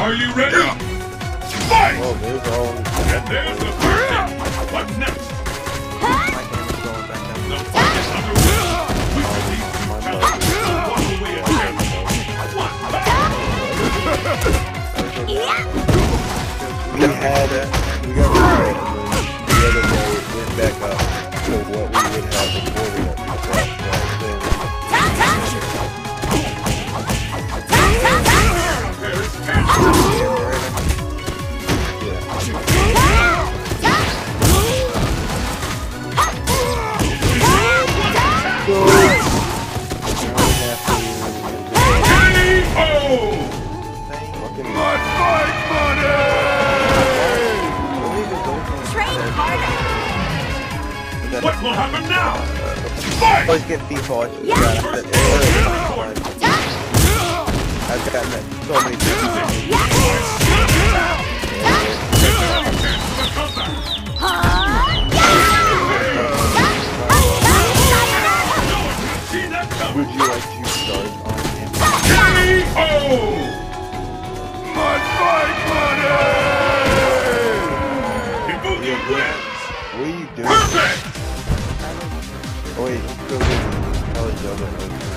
Are you ready? Fight! Oh, there's all. And there's the first hit. What's next? My camera's going back down. The fight is underway. We will need two walk away ahead. One, We had it. What will happen now? Fight! Get FIFA. Yeah. I've gotten that so many times. Would you like to start on him? K.O. Wins! What are you doing? Perfect! Oh wait, the college of it.